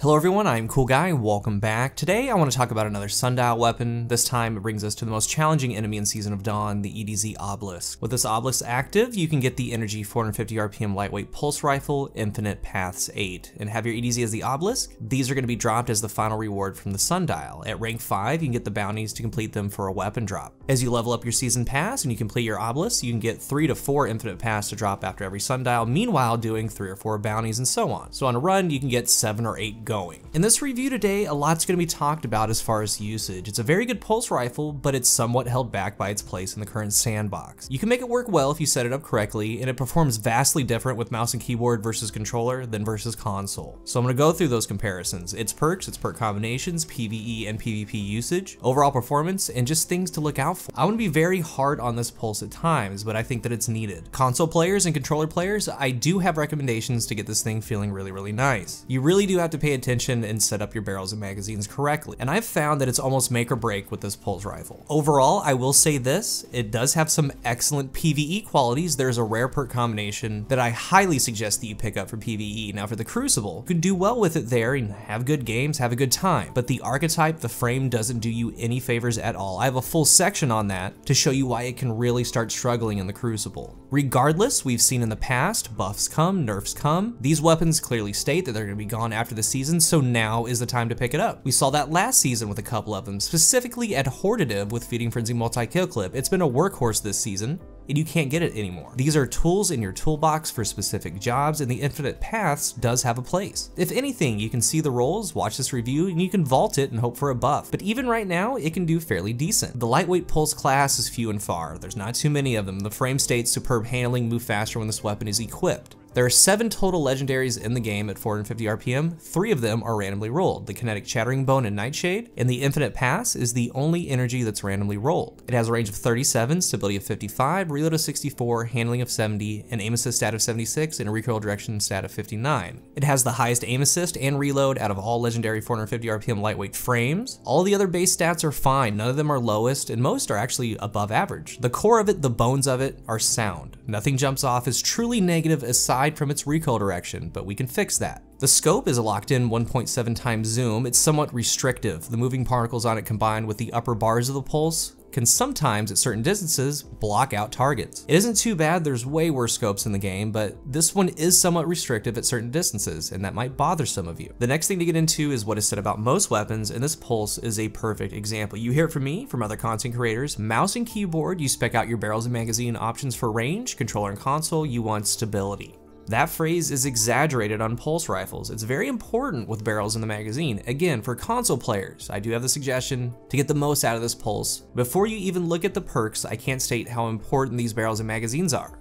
Hello everyone, I'm Cool Guy, welcome back. Today I want to talk about another Sundial weapon. This time it brings us to the most challenging enemy in Season of Dawn, the EDZ Obelisk. With this Obelisk active, you can get the Energy 450 RPM Lightweight Pulse Rifle, Infinite Paths 8, and have your EDZ as the Obelisk. These are going to be dropped as the final reward from the Sundial. At rank 5, you can get the bounties to complete them for a weapon drop. As you level up your Season Pass and you complete your Obelisk, you can get 3 to 4 Infinite Paths to drop after every Sundial, meanwhile doing 3 or 4 bounties and so on. So on a run, you can get 7 or 8 going. In this review today, a lot's going to be talked about as far as usage. It's a very good pulse rifle, but it's somewhat held back by its place in the current sandbox. You can make it work well if you set it up correctly, and it performs vastly different with mouse and keyboard versus controller than versus console. So I'm going to go through those comparisons, its perks, its perk combinations, PvE and PvP usage, overall performance, and just things to look out for. I want to be very hard on this pulse at times, but I think that it's needed. Console players and controller players, I do have recommendations to get this thing feeling really, really nice. You really do have to pay attention and set up your barrels and magazines correctly. And I've found that it's almost make or break with this pulse rifle. Overall, I will say this, it does have some excellent PvE qualities. There's a rare perk combination that I highly suggest that you pick up for PvE. Now for the Crucible, you can do well with it there and have good games, have a good time. But the archetype, the frame doesn't do you any favors at all. I have a full section on that to show you why it can really start struggling in the Crucible. Regardless, we've seen in the past, buffs come, nerfs come. These weapons clearly state that they're going to be gone after the season, so now is the time to pick it up. We saw that last season with a couple of them, specifically at Hortative with Feeding Frenzy Multi-Kill Clip. It's been a workhorse this season, and you can't get it anymore. These are tools in your toolbox for specific jobs, and the Infinite Paths does have a place. If anything, you can see the rolls, watch this review, and you can vault it and hope for a buff. But even right now, it can do fairly decent. The lightweight pulse class is few and far. There's not too many of them. The frame states superb handling, move faster when this weapon is equipped. There are seven total legendaries in the game at 450 RPM. Three of them are randomly rolled. The Kinetic Chattering Bone and Nightshade, and the Infinite Paths is the only energy that's randomly rolled. It has a range of 37, stability of 55, reload of 64, handling of 70, an aim assist stat of 76, and a recoil direction stat of 59. It has the highest aim assist and reload out of all legendary 450 RPM lightweight frames. All the other base stats are fine, none of them are lowest, and most are actually above average. The core of it, the bones of it, are sound. Nothing jumps off as truly negative aside from its recoil direction, but we can fix that. The scope is a locked in 1.7 times zoom. It's somewhat restrictive. The moving particles on it combined with the upper bars of the pulse can sometimes, at certain distances, block out targets. It isn't too bad, there's way worse scopes in the game, but this one is somewhat restrictive at certain distances, and that might bother some of you. The next thing to get into is what is said about most weapons, and this pulse is a perfect example. You hear it from me, from other content creators, mouse and keyboard, you spec out your barrels and magazine options for range, controller and console, you want stability. That phrase is exaggerated on pulse rifles. It's very important with barrels in the magazine. Again, for console players, I do have the suggestion to get the most out of this pulse. Before you even look at the perks, I can't state how important these barrels and magazines are.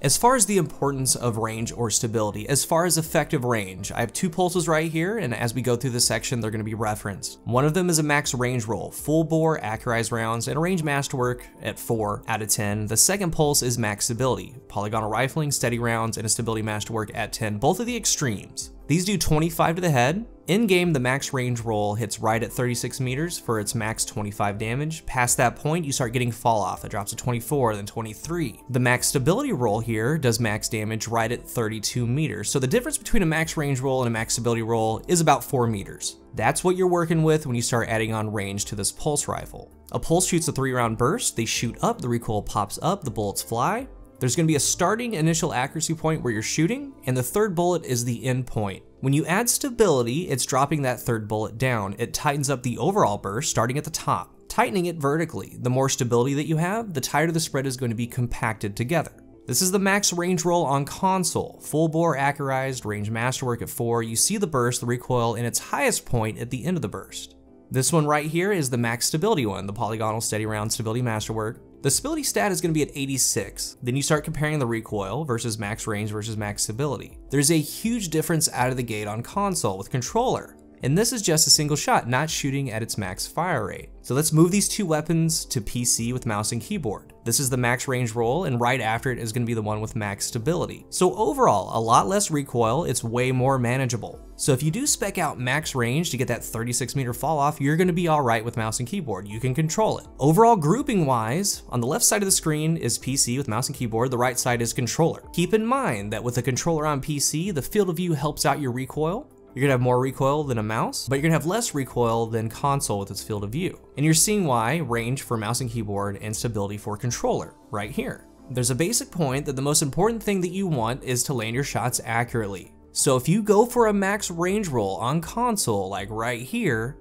As far as the importance of range or stability, as far as effective range, I have two pulses right here, and as we go through this section, they're going to be referenced. One of them is a max range roll, full bore, accurized rounds, and a range masterwork at 4 out of 10. The second pulse is max stability, polygonal rifling, steady rounds, and a stability masterwork at 10, both of the extremes. These do 25 to the head. In-game, the max range roll hits right at 36 meters for its max 25 damage. Past that point, you start getting fall off. It drops to 24, then 23. The max stability roll here does max damage right at 32 meters. So the difference between a max range roll and a max stability roll is about 4 meters. That's what you're working with when you start adding on range to this pulse rifle. A pulse shoots a 3 round burst, they shoot up, the recoil pops up, the bullets fly. There's going to be a starting initial accuracy point where you're shooting, and the third bullet is the end point. When you add stability, it's dropping that third bullet down. It tightens up the overall burst starting at the top, tightening it vertically. The more stability that you have, the tighter the spread is going to be compacted together. This is the max range roll on console, full bore accurized, range masterwork at 4. You see the burst, the recoil in its highest point at the end of the burst. This one right here is the max stability one, the polygonal steady round stability masterwork. The stability stat is going to be at 86. Then you start comparing the recoil versus max range versus max stability. There's a huge difference out of the gate on console with controller. And this is just a single shot, not shooting at its max fire rate. So let's move these two weapons to PC with mouse and keyboard. This is the max range roll, and right after it is going to be the one with max stability. So overall, a lot less recoil, it's way more manageable. So if you do spec out max range to get that 36 meter fall off, you're going to be alright with mouse and keyboard. You can control it. Overall grouping wise, on the left side of the screen is PC with mouse and keyboard, the right side is controller. Keep in mind that with a controller on PC, the field of view helps out your recoil, You're gonna have more recoil than a mouse, but you're gonna have less recoil than console with its field of view. And you're seeing why range for mouse and keyboard and stability for controller, right here. There's a basic point that the most important thing that you want is to land your shots accurately. So if you go for a max range roll on console, like right here,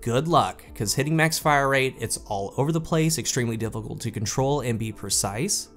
good luck, because hitting max fire rate, it's all over the place, extremely difficult to control and be precise.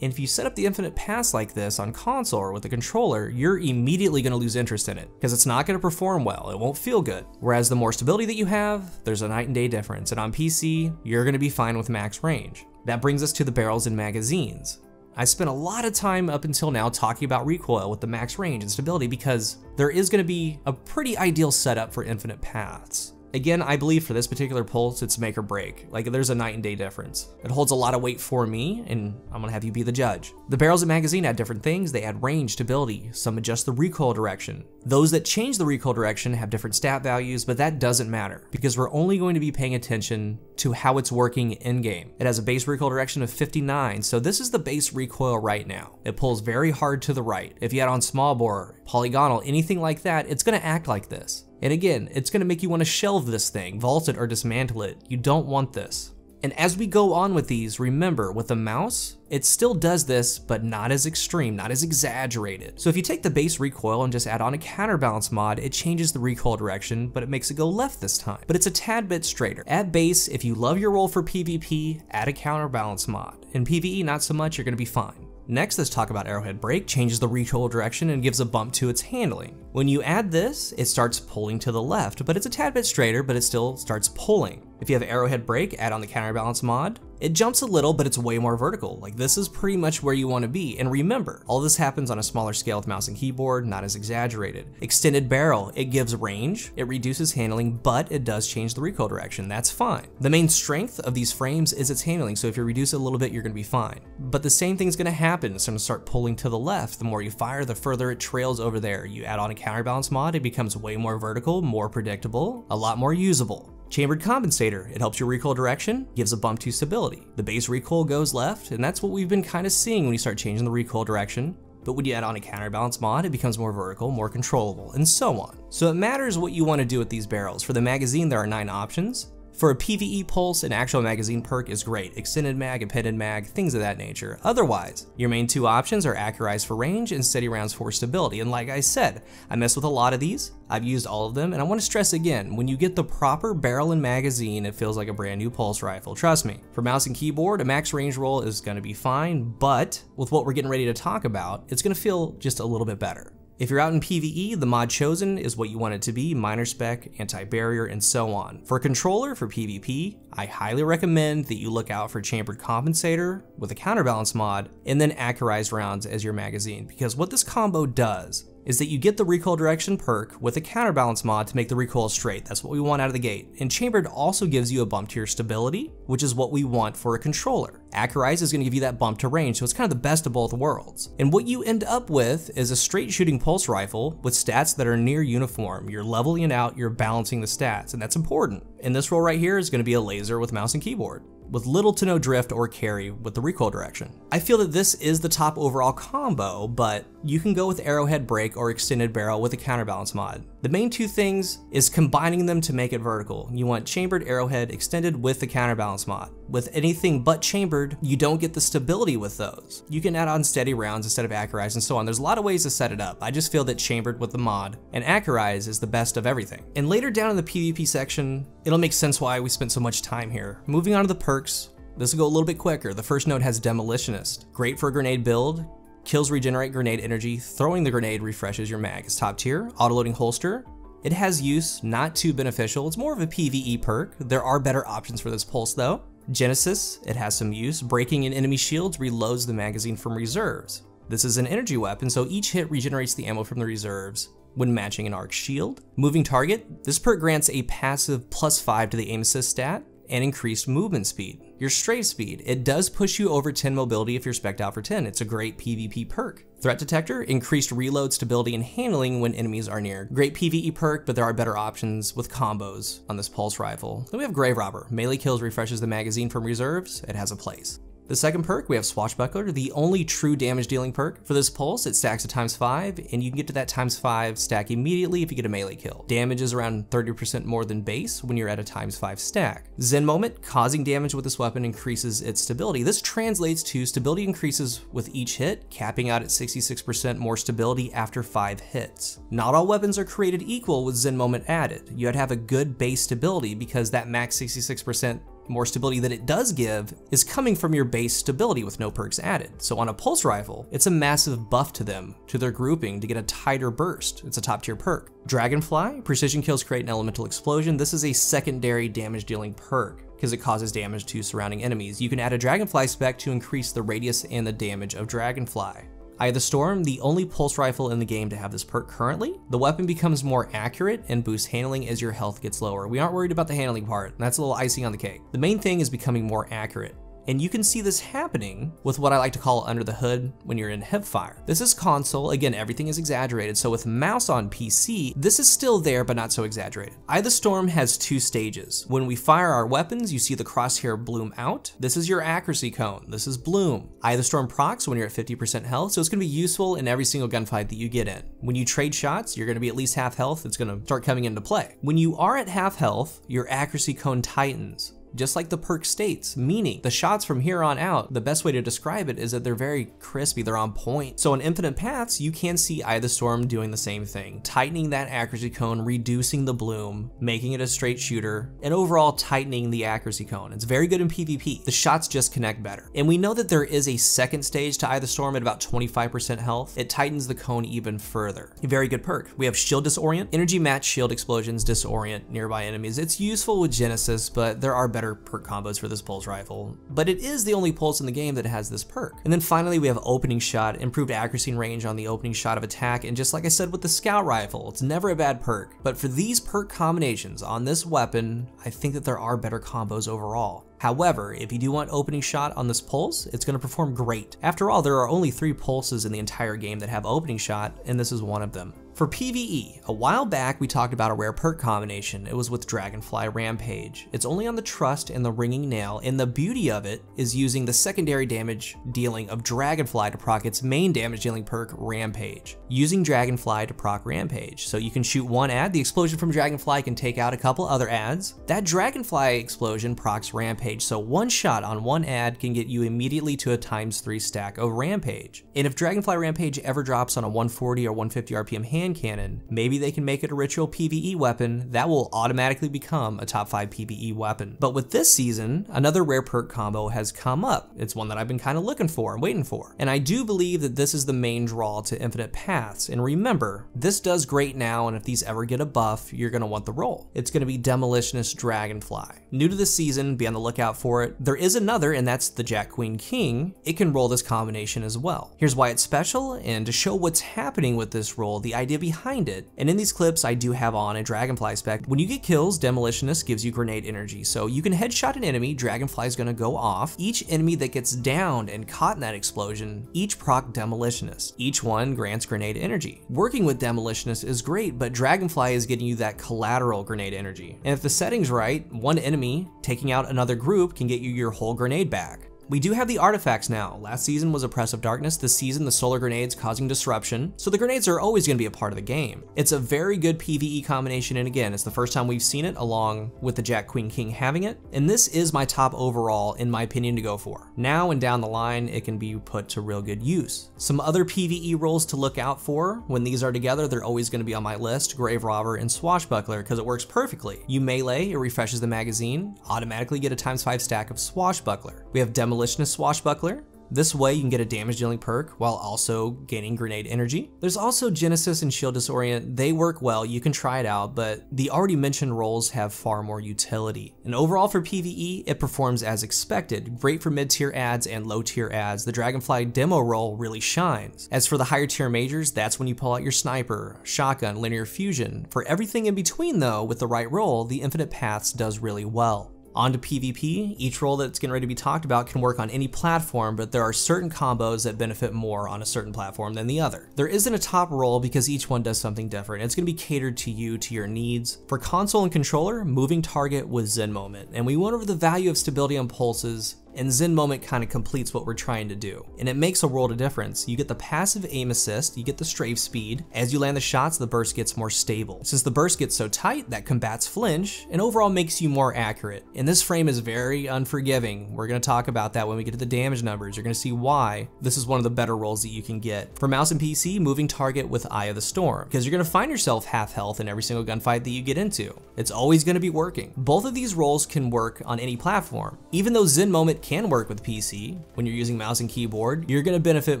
And if you set up the infinite paths like this on console or with a controller, you're immediately going to lose interest in it because it's not going to perform well. It won't feel good. Whereas the more stability that you have, there's a night and day difference. And on PC, you're going to be fine with max range. That brings us to the barrels and magazines. I spent a lot of time up until now talking about recoil with the max range and stability because there is going to be a pretty ideal setup for infinite paths. Again, I believe for this particular pulse, it's make or break. Like there's a night and day difference. It holds a lot of weight for me, and I'm gonna have you be the judge. The barrels and magazine add different things. They add range, stability, some adjust the recoil direction. Those that change the recoil direction have different stat values, but that doesn't matter because we're only going to be paying attention to how it's working in game. It has a base recoil direction of 59, so this is the base recoil right now. It pulls very hard to the right. If you add on small bore, polygonal, anything like that, it's gonna act like this. And again, it's going to make you want to shelve this thing, vault it or dismantle it. You don't want this. And as we go on with these, remember with the mouse, it still does this, but not as extreme, not as exaggerated. So if you take the base recoil and just add on a counterbalance mod, it changes the recoil direction, but it makes it go left this time. But it's a tad bit straighter. At base, if you love your role for PvP, add a counterbalance mod. In PvE, not so much, you're gonna be fine. Next, let's talk about Arrowhead Brake, changes the recoil direction and gives a bump to its handling. When you add this, it starts pulling to the left, but it's a tad bit straighter, but it still starts pulling. If you have Arrowhead Brake, add on the counterbalance mod, it jumps a little, but it's way more vertical. Like this is pretty much where you want to be. And remember, all this happens on a smaller scale with mouse and keyboard, not as exaggerated. Extended barrel, it gives range, it reduces handling, but it does change the recoil direction. That's fine. The main strength of these frames is its handling, so if you reduce it a little bit, you're gonna be fine. But the same thing's gonna happen. It's gonna start pulling to the left. The more you fire, the further it trails over there. You add on a counterbalance mod, it becomes way more vertical, more predictable, a lot more usable. Chambered compensator, it helps your recoil direction, gives a bump to stability. The base recoil goes left, and that's what we've been kind of seeing when you start changing the recoil direction. But when you add on a counterbalance mod, it becomes more vertical, more controllable, and so on. So it matters what you want to do with these barrels. For the magazine, there are nine options. For a PvE pulse, an actual magazine perk is great, extended mag, appended mag, things of that nature. Otherwise, your main two options are Accurize for range and Steady Rounds for stability, and like I said, I mess with a lot of these, I've used all of them, and I want to stress again, when you get the proper barrel and magazine, it feels like a brand new pulse rifle, trust me. For mouse and keyboard, a max range roll is going to be fine, but with what we're getting ready to talk about, it's going to feel just a little bit better. If you're out in PvE, the mod chosen is what you want it to be, minor spec, anti-barrier, and so on. For controller for PvP, I highly recommend that you look out for chambered compensator with a counterbalance mod, and then accurized rounds as your magazine, because what this combo does is that you get the recoil direction perk with a counterbalance mod to make the recoil straight. That's what we want out of the gate. And Chambered also gives you a bump to your stability, which is what we want for a controller. Accurize is going to give you that bump to range, so it's kind of the best of both worlds. And what you end up with is a straight shooting pulse rifle with stats that are near uniform. You're leveling it out, you're balancing the stats, and that's important. And this role right here is going to be a laser with mouse and keyboard with little to no drift or carry with the recoil direction. I feel that this is the top overall combo, but you can go with arrowhead brake or extended barrel with a counterbalance mod. The main two things is combining them to make it vertical. You want chambered arrowhead extended with the counterbalance mod. With anything but chambered, you don't get the stability with those. You can add on steady rounds instead of accurize and so on. There's a lot of ways to set it up. I just feel that chambered with the mod and accurize is the best of everything. And later down in the PvP section, it'll make sense why we spent so much time here. Moving on to the perks, this will go a little bit quicker. The first note has Demolitionist. Great for a grenade build, kills regenerate grenade energy, throwing the grenade refreshes your mag. It's top tier, auto-loading holster. It has use, not too beneficial. It's more of a PvE perk. There are better options for this pulse though. Genesis, it has some use. Breaking in enemy shields reloads the magazine from reserves. This is an energy weapon, so each hit regenerates the ammo from the reserves when matching an arc shield. Moving target, this perk grants a passive plus 5 to the aim assist stat and increased movement speed. Your strafe speed, it does push you over 10 mobility if you're spec'd out for 10. It's a great PvP perk. Threat detector, increased reload stability and handling when enemies are near. Great PvE perk, but there are better options with combos on this pulse rifle. Then we have grave robber. Melee kills refreshes the magazine from reserves. It has a place. The second perk, we have Swashbuckler, the only true damage dealing perk. For this pulse, it stacks to times 5, and you can get to that times 5 stack immediately if you get a melee kill. Damage is around 30% more than base when you're at a times 5 stack. Zen Moment, causing damage with this weapon increases its stability. This translates to stability increases with each hit, capping out at 66% more stability after 5 hits. Not all weapons are created equal with Zen Moment added. You had to have a good base stability because that max 66% more stability that it does give is coming from your base stability with no perks added. So on a pulse rifle, it's a massive buff to them, to their grouping, to get a tighter burst. It's a top tier perk. Dragonfly, precision kills create an elemental explosion. This is a secondary damage dealing perk because it causes damage to surrounding enemies. You can add a Dragonfly spec to increase the radius and the damage of Dragonfly. Eye of the Storm, the only pulse rifle in the game to have this perk currently. The weapon becomes more accurate and boosts handling as your health gets lower. We aren't worried about the handling part, that's a little icing on the cake. The main thing is becoming more accurate. And you can see this happening with what I like to call under the hood when you're in hipfire. This is console, again, everything is exaggerated, so with mouse on PC, this is still there but not so exaggerated. Eye the Storm has two stages. When we fire our weapons, you see the crosshair bloom out. This is your accuracy cone, this is bloom. Eye the Storm procs when you're at 50% health, so it's gonna be useful in every single gunfight that you get in. When you trade shots, you're gonna be at least half health, it's gonna start coming into play. When you are at half health, your accuracy cone tightens just like the perk states, meaning the shots from here on out, the best way to describe it is that they're very crispy, they're on point. So in Infinite Paths, you can see Eye the Storm doing the same thing, tightening that accuracy cone, reducing the bloom, making it a straight shooter, and overall tightening the accuracy cone. It's very good in PvP. The shots just connect better. And we know that there is a second stage to Eye the Storm at about 25% health. It tightens the cone even further. A very good perk. We have Shield Disorient, Energy Match Shield Explosions disorient nearby enemies. It's useful with Genesis, but there are better better perk combos for this pulse rifle, but it is the only pulse in the game that has this perk. And then finally we have opening shot, improved accuracy and range on the opening shot of attack, and just like I said with the scout rifle, it's never a bad perk. But for these perk combinations on this weapon, I think that there are better combos overall. However, if you do want opening shot on this pulse, it's going to perform great. After all, there are only three pulses in the entire game that have opening shot, and this is one of them. For PvE, a while back we talked about a rare perk combination. It was with Dragonfly Rampage. It's only on the Trust and the Ringing Nail, and the beauty of it is using the secondary damage dealing of Dragonfly to proc its main damage dealing perk, Rampage. Using Dragonfly to proc Rampage. So you can shoot one ad, the explosion from Dragonfly can take out a couple other ads. That Dragonfly explosion procs Rampage, so one shot on one ad can get you immediately to a times 3 stack of Rampage. And if Dragonfly Rampage ever drops on a 140 or 150 RPM hand hand cannon, maybe they can make it a ritual PvE weapon that will automatically become a top 5 PvE weapon. But with this season, another rare perk combo has come up. It's one that I've been kind of looking for and waiting for. And I do believe that this is the main draw to Infinite Paths. And remember, this does great now, and if these ever get a buff, you're going to want the role. It's going to be Demolitionist Dragonfly. New to this season, be on the lookout for it. There is another, and that's the Jack Queen King. It can roll this combination as well. Here's why it's special, and to show what's happening with this role, the idea idea behind it. And in these clips, I do have on a Dragonfly spec. When you get kills, Demolitionist gives you grenade energy. So you can headshot an enemy, Dragonfly is gonna go off. Each enemy that gets downed and caught in that explosion, each proc Demolitionist. Each one grants grenade energy. Working with Demolitionist is great, but Dragonfly is getting you that collateral grenade energy. And if the setting's right, one enemy taking out another group can get you your whole grenade back. We do have the artifacts now. Last season was Oppressive Darkness, this season the Solar Grenades causing disruption, so the grenades are always going to be a part of the game. It's a very good PvE combination, and again, it's the first time we've seen it along with the Jack Queen King having it, and this is my top overall, in my opinion, to go for. Now and down the line, it can be put to real good use. Some other PvE roles to look out for, when these are together, they're always going to be on my list, Grave Robber and Swashbuckler, because it works perfectly. You melee, it refreshes the magazine, automatically get a times 5 stack of Swashbuckler. We have Demo Demolitionist Swashbuckler. This way you can get a damage dealing perk while also gaining grenade energy. There's also Genesis and Shield Disorient. They work well, you can try it out, but the already mentioned roles have far more utility. And overall for PvE, it performs as expected. Great for mid-tier ads and low-tier ads. The Dragonfly demo role really shines. As for the higher tier majors, that's when you pull out your sniper, shotgun, linear fusion. For everything in between though, with the right role, the Infinite Paths does really well. On to PvP, each role that's getting ready to be talked about can work on any platform, but there are certain combos that benefit more on a certain platform than the other. There isn't a top role because each one does something different. It's going to be catered to you, to your needs. For console and controller, moving target was Zen Moment, and we went over the value of stability on pulses and Zen Moment kind of completes what we're trying to do. And it makes a world of difference. You get the passive aim assist, you get the strafe speed. As you land the shots, the burst gets more stable. Since the burst gets so tight, that combats flinch, and overall makes you more accurate. And this frame is very unforgiving. We're going to talk about that when we get to the damage numbers. You're going to see why this is one of the better rolls that you can get. For mouse and PC, moving target with Eye of the Storm, because you're going to find yourself half health in every single gunfight that you get into. It's always going to be working. Both of these rolls can work on any platform. Even though Zen Moment can work with PC, when you're using mouse and keyboard, you're to benefit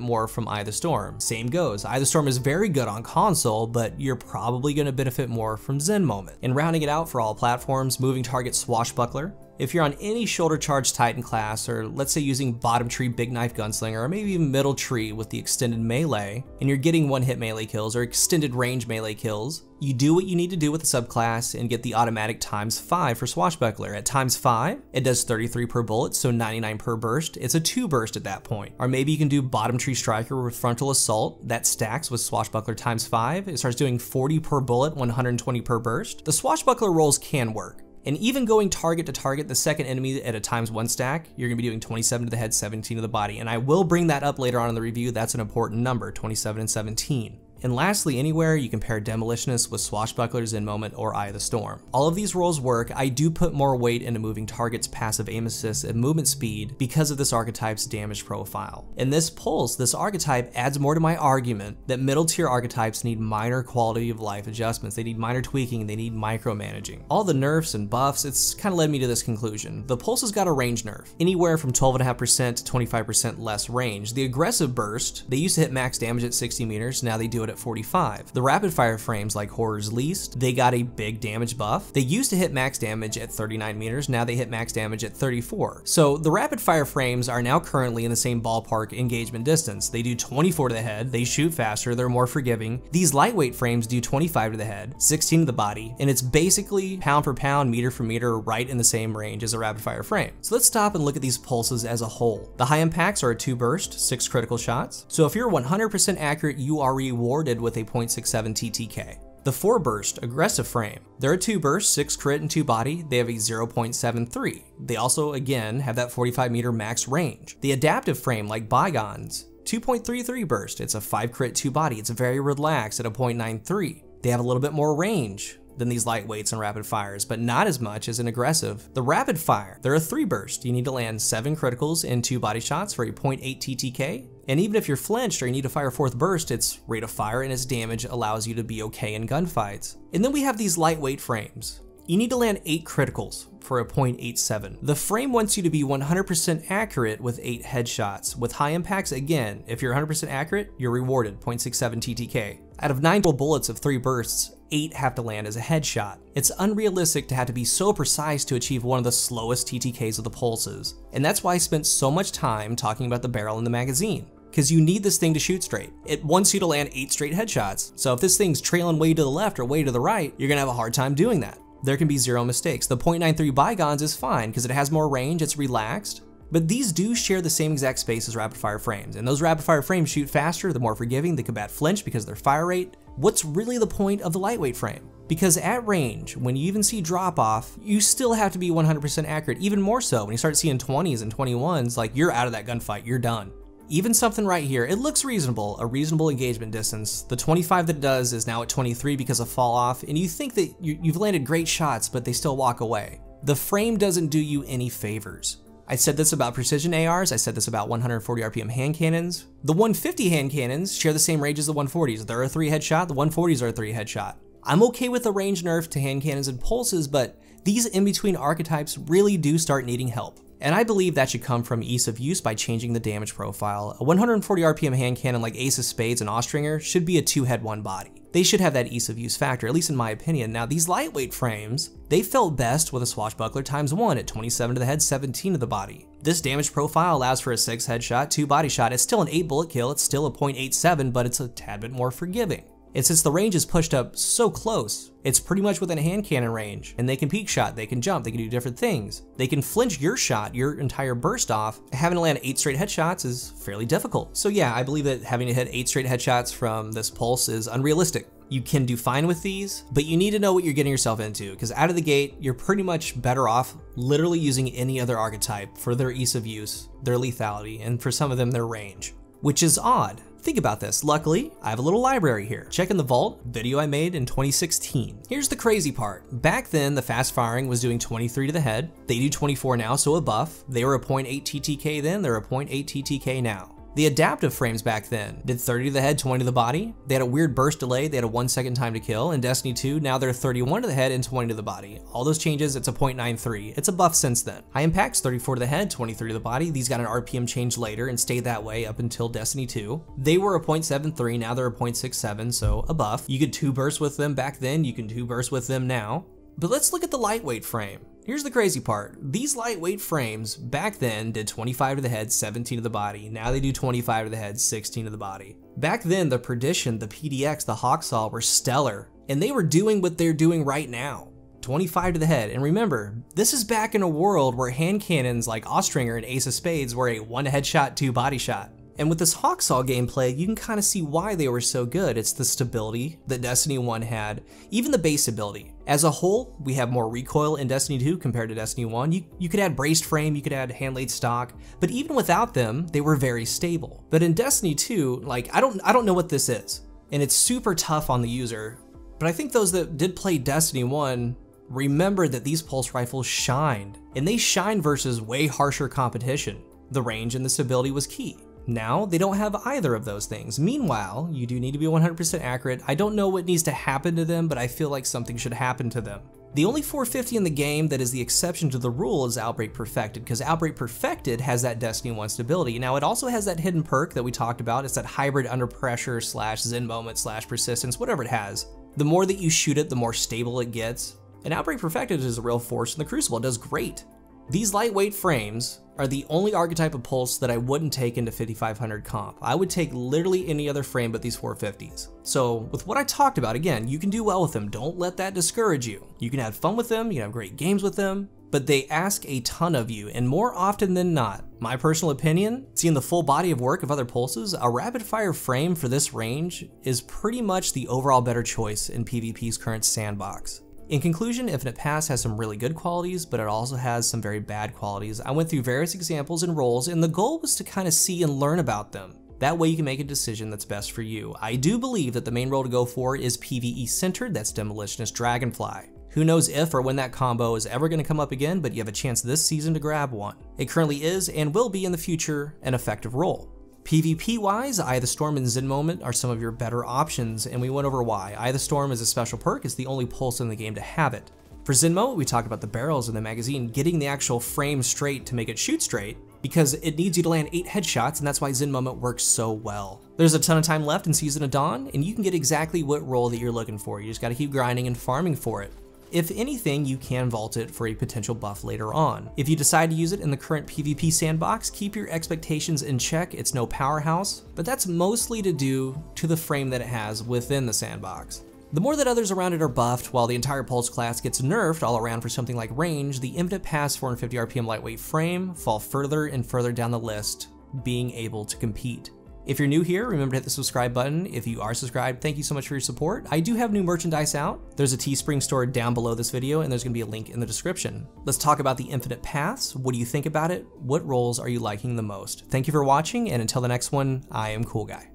more from Eye the Storm. Same goes. Eye the Storm is very good on console, but you're probably to benefit more from Zen Moment. And rounding it out for all platforms, moving target Swashbuckler, if you're on any shoulder charge Titan class, or let's say using bottom tree big knife gunslinger, or maybe even middle tree with the extended melee, and you're getting one hit melee kills or extended range melee kills, you do what you need to do with the subclass and get the automatic times 5 for Swashbuckler. At times 5, it does 33 per bullet, so 99 per burst. It's a 2 burst at that point. Or maybe you can do Bottom Tree Striker with Frontal Assault. That stacks with Swashbuckler times 5. It starts doing 40 per bullet, 120 per burst. The Swashbuckler rolls can work. And even going target to target the second enemy at a times one stack, you're gonna be doing 27 to the head, 17 to the body. And I will bring that up later on in the review. That's an important number, 27 and 17. And lastly, anywhere you can pair Demolitionist with Swashbuckler Zen Moment or Eye of the Storm. All of these rolls work, I do put more weight into moving targets passive aim assist and movement speed because of this archetype's damage profile. In this pulse, this archetype adds more to my argument that middle tier archetypes need minor quality of life adjustments, they need minor tweaking, they need micromanaging. All the nerfs and buffs, it's kind of led me to this conclusion. The pulse has got a range nerf, anywhere from 12.5% to 25% less range. The aggressive burst, they used to hit max damage at 60 meters, now they do it at 45. The rapid fire frames like Horror's Least, they got a big damage buff. They used to hit max damage at 39 meters, now they hit max damage at 34. So the rapid fire frames are now currently in the same ballpark engagement distance. They do 24 to the head, they shoot faster, they're more forgiving. These lightweight frames do 25 to the head, 16 to the body, and it's basically pound for pound, meter for meter, right in the same range as a rapid fire frame. So let's stop and look at these pulses as a whole. The high impacts are a two burst, six critical shots. So if you're 100% accurate, you are rewarded with a 0.67 TTK. The 4 burst aggressive frame. There are 2 bursts, 6 crit and 2 body, they have a 0.73. They also, again, have that 45 meter max range. The adaptive frame like Bygones, 2.33 burst, it's a 5 crit 2 body, it's very relaxed at a 0.93. They have a little bit more range, than these lightweights and rapid fires, but not as much as an aggressive. The rapid fire, they're a three burst. You need to land seven criticals and two body shots for a 0.8 TTK. And even if you're flinched or you need to fire a fourth burst, its rate of fire and its damage allows you to be okay in gunfights. And then we have these lightweight frames. You need to land 8 criticals for a 0.87. The frame wants you to be 100% accurate with 8 headshots. With high impacts, again, if you're 100% accurate, you're rewarded 0.67 TTK. Out of 9 bullets of 3 bursts, 8 have to land as a headshot. It's unrealistic to have to be so precise to achieve one of the slowest TTKs of the pulses. And that's why I spent so much time talking about the barrel in the magazine because you need this thing to shoot straight. It wants you to land eight straight headshots. So if this thing's trailing way to the left or way to the right, you're gonna have a hard time doing that there can be zero mistakes. The .93 Bygones is fine because it has more range, it's relaxed, but these do share the same exact space as rapid fire frames, and those rapid fire frames shoot faster, they're more forgiving, they combat flinch because of their fire rate. What's really the point of the lightweight frame? Because at range, when you even see drop off, you still have to be 100% accurate, even more so when you start seeing 20s and 21s, like you're out of that gunfight, you're done. Even something right here, it looks reasonable, a reasonable engagement distance. The 25 that it does is now at 23 because of fall off, and you think that you, have landed great shots, but they still walk away. The frame doesn't do you any favors. I said this about precision ARs, I said this about 140 RPM hand cannons. The 150 hand cannons share the same range as the 140s. They're a 3 headshot, the 140s are a 3 headshot. I'm okay with the range nerf to hand cannons and pulses, but these in-between archetypes really do start needing help. And I believe that should come from ease of use by changing the damage profile. A 140 RPM hand cannon like Ace of Spades and Austringer should be a two head one body. They should have that ease of use factor, at least in my opinion. Now these lightweight frames, they felt best with a swashbuckler times one at 27 to the head, 17 to the body. This damage profile allows for a 6 headshot, 2 body shot, it's still an 8 bullet kill, it's still a .87, but it's a tad bit more forgiving. And since the range is pushed up so close, it's pretty much within a hand cannon range, and they can peek shot, they can jump, they can do different things. They can flinch your shot, your entire burst off. Having to land 8 straight headshots is fairly difficult. So yeah, I believe that having to hit 8 straight headshots from this pulse is unrealistic. You can do fine with these, but you need to know what you're getting yourself into because out of the gate, you're pretty much better off literally using any other archetype for their ease of use, their lethality, and for some of them, their range. Which is odd. Think about this. Luckily, I have a little library here. Check in the vault, video I made in 2016. Here's the crazy part. Back then, the fast firing was doing 23 to the head. They do 24 now, so a buff. They were a 0.8 TTK then, they're a 0.8 TTK now. The adaptive frames back then did 30 to the head, 20 to the body. They had a weird burst delay, they had a one second time to kill. In Destiny 2, now they're 31 to the head and 20 to the body. All those changes, it's a 0.93. It's a buff since then. High Impact's 34 to the head, 23 to the body. These got an RPM change later and stayed that way up until Destiny 2. They were a 0.73, now they're a 0.67, so a buff. You could two burst with them back then, you can two burst with them now. But let's look at the lightweight frame. Here's the crazy part. These lightweight frames back then did 25 to the head, 17 to the body. Now they do 25 to the head, 16 to the body. Back then, the Perdition, the PDX, the Hawksaw were stellar, and they were doing what they're doing right now. 25 to the head. And remember, this is back in a world where hand cannons like Austringer and Ace of Spades were a one headshot, two body shot. And with this Hawksaw gameplay, you can kind of see why they were so good. It's the stability that Destiny 1 had, even the base ability. As a whole, we have more recoil in Destiny 2 compared to Destiny 1. You, you could add braced frame, you could add hand laid stock, but even without them, they were very stable. But in Destiny 2, like I don't I don't know what this is. And it's super tough on the user. But I think those that did play Destiny 1 remember that these pulse rifles shined, and they shine versus way harsher competition. The range and the stability was key. Now, they don't have either of those things. Meanwhile, you do need to be 100% accurate. I don't know what needs to happen to them, but I feel like something should happen to them. The only 450 in the game that is the exception to the rule is Outbreak Perfected, because Outbreak Perfected has that Destiny 1 stability. Now, it also has that hidden perk that we talked about. It's that hybrid under pressure slash zen moment slash persistence, whatever it has. The more that you shoot it, the more stable it gets. And Outbreak Perfected is a real force in the Crucible. It does great. These lightweight frames are the only archetype of pulse that I wouldn't take into 5500 comp. I would take literally any other frame but these 450s. So with what I talked about, again, you can do well with them. Don't let that discourage you. You can have fun with them, you can have great games with them, but they ask a ton of you, and more often than not, my personal opinion, seeing the full body of work of other pulses, a rapid fire frame for this range is pretty much the overall better choice in PvP's current sandbox. In conclusion, Infinite Paths has some really good qualities, but it also has some very bad qualities. I went through various examples and roles, and the goal was to kind of see and learn about them. That way you can make a decision that's best for you. I do believe that the main role to go for is PvE centered, that's Demolitionist Dragonfly. Who knows if or when that combo is ever going to come up again, but you have a chance this season to grab one. It currently is and will be in the future an effective role. PvP wise, Eye of the Storm and Zen Moment are some of your better options, and we went over why. Eye of the Storm is a special perk, it's the only pulse in the game to have it. For Zen Moment, we talked about the barrels in the magazine, getting the actual frame straight to make it shoot straight, because it needs you to land 8 headshots, and that's why Zen Moment works so well. There's a ton of time left in Season of Dawn, and you can get exactly what role that you're looking for. You just gotta keep grinding and farming for it. If anything, you can vault it for a potential buff later on. If you decide to use it in the current PvP sandbox, keep your expectations in check, it's no powerhouse, but that's mostly to do to the frame that it has within the sandbox. The more that others around it are buffed, while the entire Pulse class gets nerfed all around for something like range, the Infinite Paths 450 RPM lightweight frame fall further and further down the list, being able to compete. If you're new here, remember to hit the subscribe button. If you are subscribed, thank you so much for your support. I do have new merchandise out. There's a Teespring store down below this video, and there's gonna be a link in the description. Let's talk about the Infinite paths. What do you think about it? What roles are you liking the most? Thank you for watching, and until the next one, I am Cool Guy.